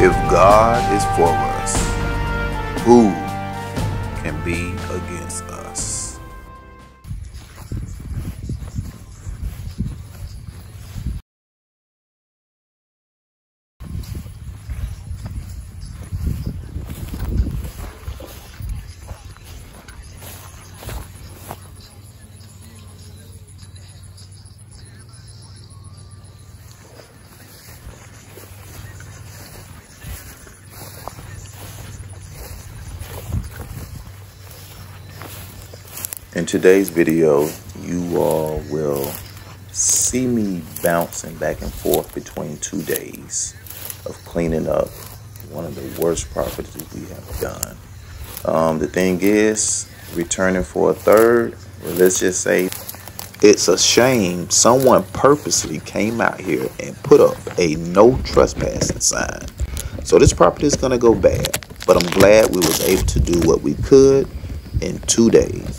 If God is for us, who can be against us? Today's video, you all will see me bouncing back and forth between two days of cleaning up one of the worst properties we have done. Um, the thing is, returning for a third, well, let's just say it's a shame someone purposely came out here and put up a no trespassing sign. So this property is going to go bad, but I'm glad we was able to do what we could in two days.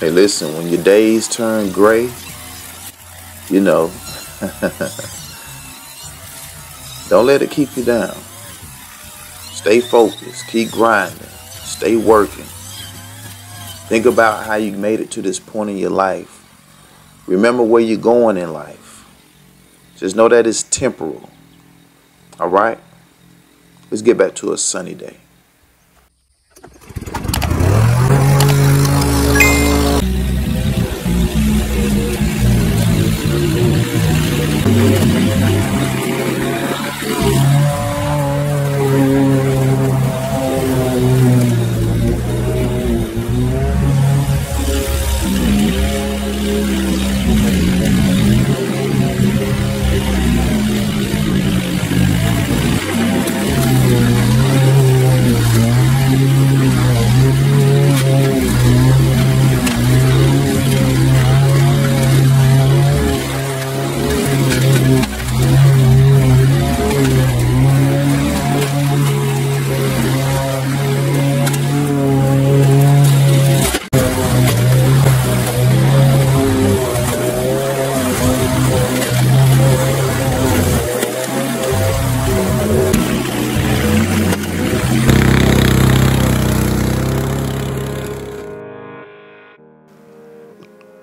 Hey, listen, when your days turn gray, you know, don't let it keep you down. Stay focused, keep grinding, stay working. Think about how you made it to this point in your life. Remember where you're going in life. Just know that it's temporal. All right? Let's get back to a sunny day.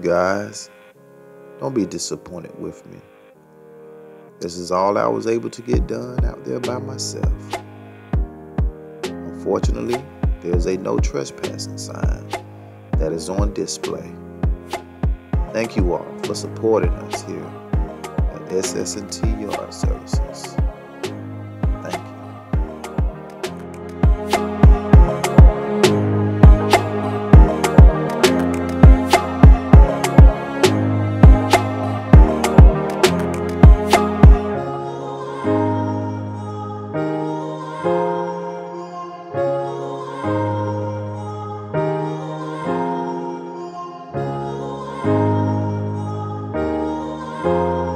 Guys, don't be disappointed with me. This is all I was able to get done out there by myself. Unfortunately, there's a no trespassing sign that is on display. Thank you all for supporting us here at SS&T Yard Services. Lord.